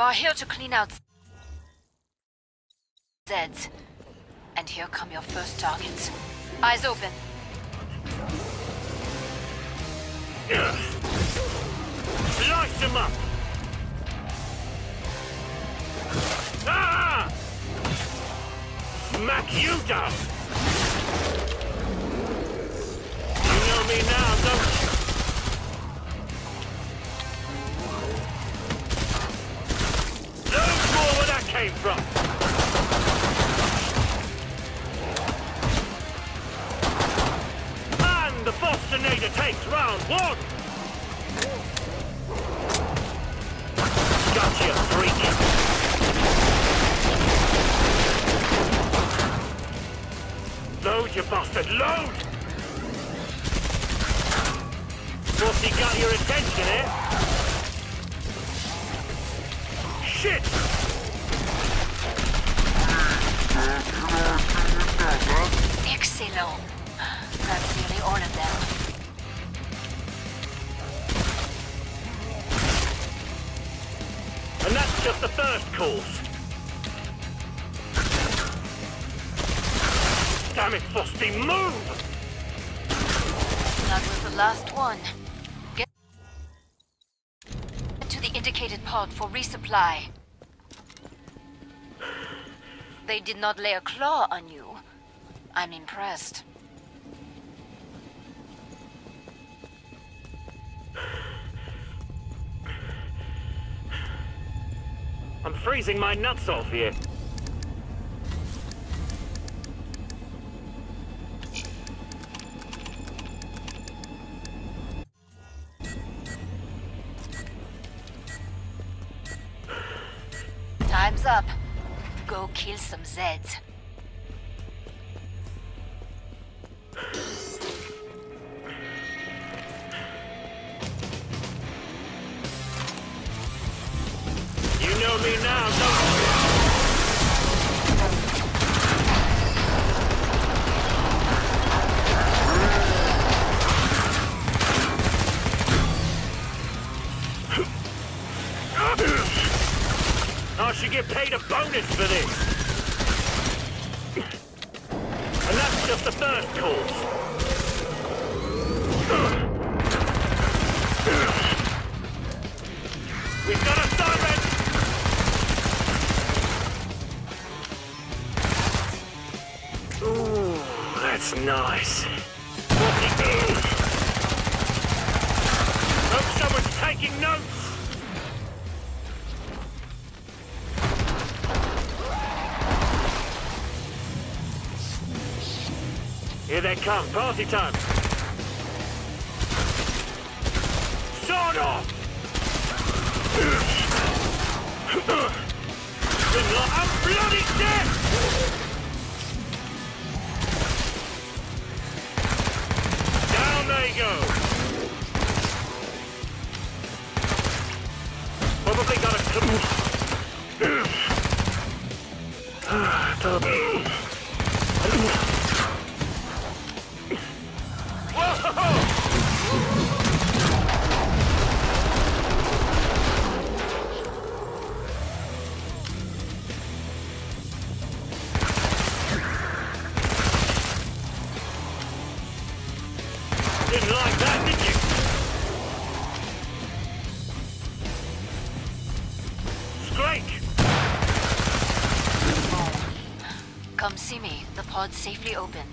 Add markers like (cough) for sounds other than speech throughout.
You are here to clean out Zeds. And here come your first targets. Eyes open. Slice him up! Smack you down! You know me now, don't you? Came from! And the Bostonator takes round one! Gotcha, freak! Load, you bastard, load! What's he got your attention, eh? Shit! Excellent. That's nearly all of them. And that's just the first course. Damn it, Frosty, move! That was the last one. Get to the indicated pod for resupply. They did not lay a claw on you. I'm impressed. I'm freezing my nuts off here. Time's up. Go kill some Zeds. For this. And that's just the first course. Here they come, party time! Sword off! I'm bloody dead! Down they go! Probably got a Whoa! (sighs) pod's safely open.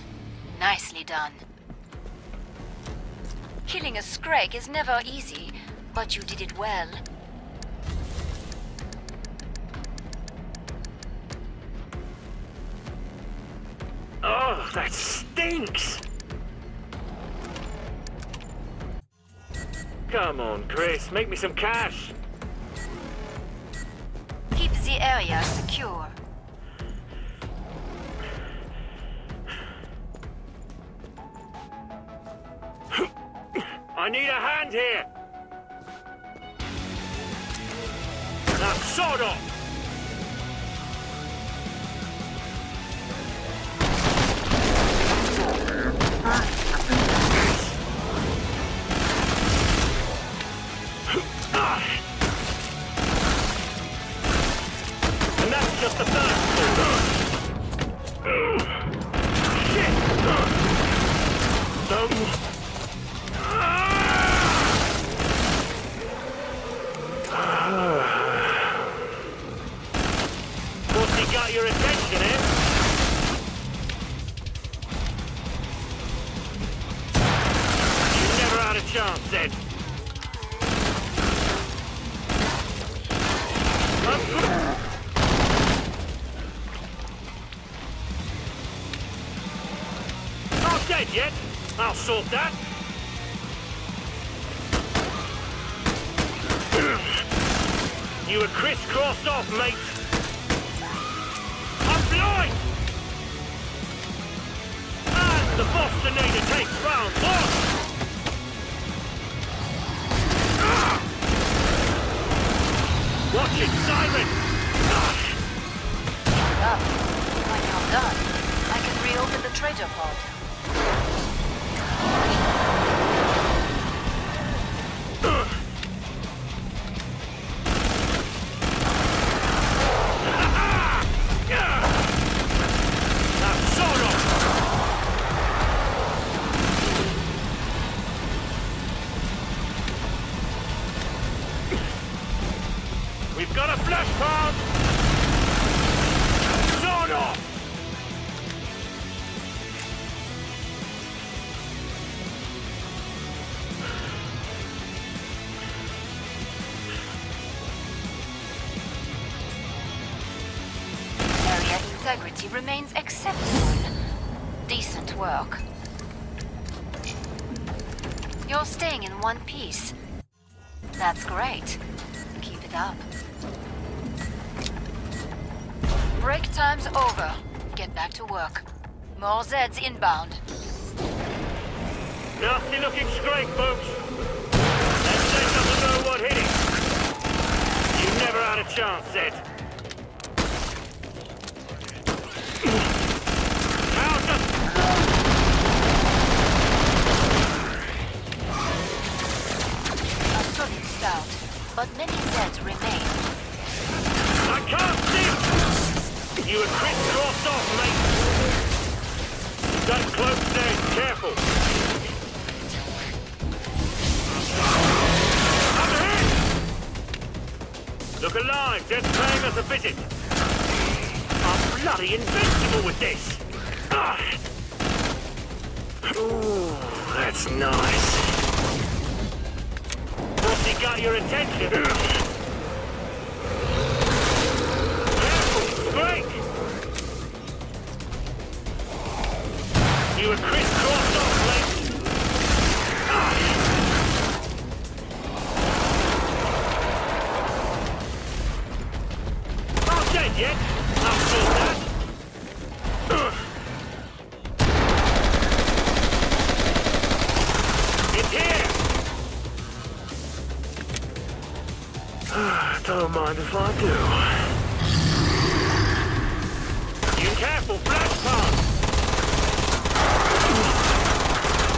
Nicely done. Killing a Scrake is never easy, but you did it well. Oh, that stinks! Come on, Chris, make me some cash. Keep the area secure. I need a hand here. Now, sort of. (sighs) Once he got your attention. You were crisscrossed off, mate. I'm blind! And the Bostonator takes round one! Ah! Watch it, Simon! Ah! Up. When you're done, I can reopen the trader pod. Remains acceptable. Decent work. You're staying in one piece. That's great. Keep it up. Break time's over. Get back to work. More Zeds inbound. Nasty looking scrape, folks. That Zed doesn't know what hit. You never had a chance, Zed. Solid start, but many Zeds remain. I can't see! You were crisscrossed off, mate. That cloak stays careful. Under hit! Look alive, just paying us a visit. I'm bloody invincible with this. Ah. Ooh, that's nice. He got your attention? Spike! You were crisscrossed Don't mind if I do. You careful, flash!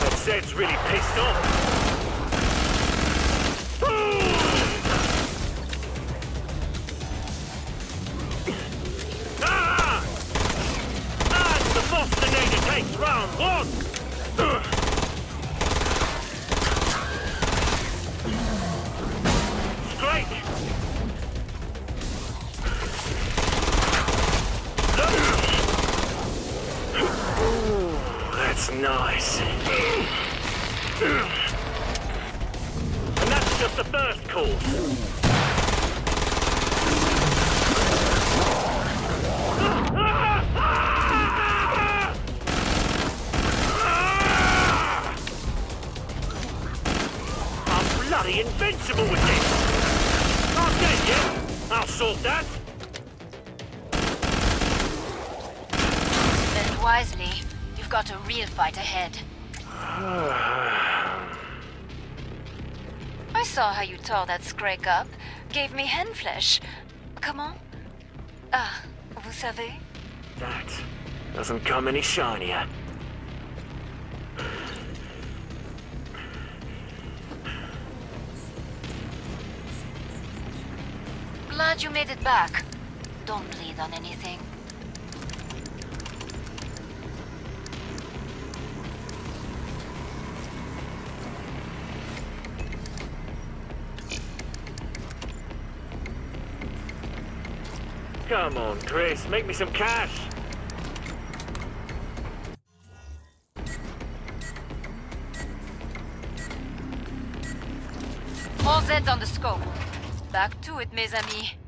That Zed's really pissed off. Ah! Takes round one! Fight ahead. I saw how you tore that Scrake up. Gave me hen flesh. Comment? Ah, vous savez? That doesn't come any shinier. Glad you made it back. Don't bleed on anything. Come on, Chris, make me some cash. All Zed's on the scope. Back to it, mes amis.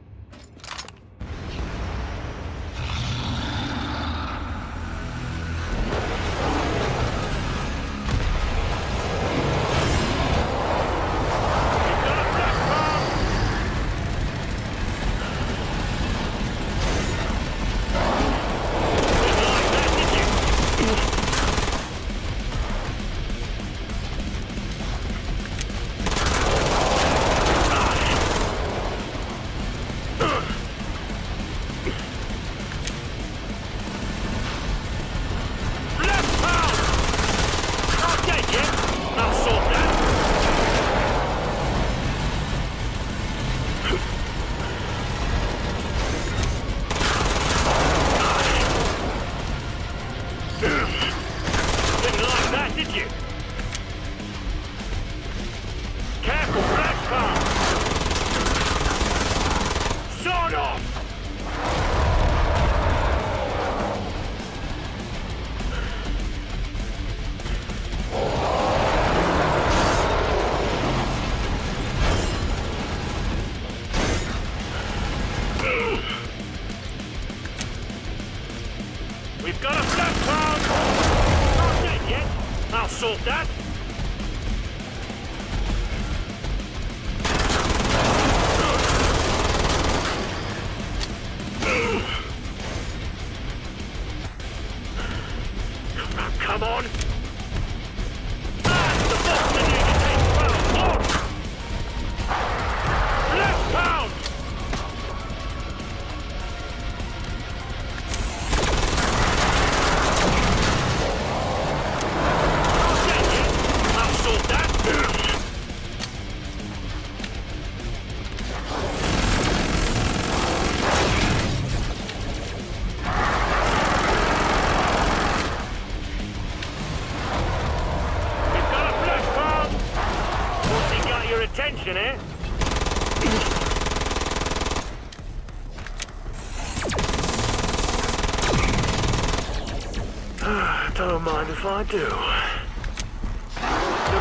(sighs) Don't mind if I do. Look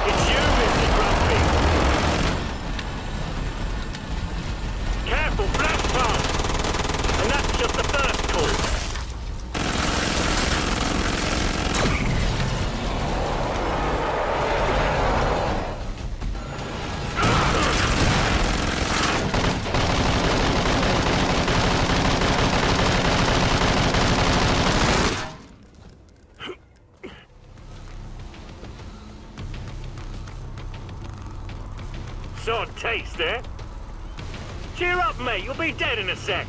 at you, Cheer up, mate. You'll be dead in a sec.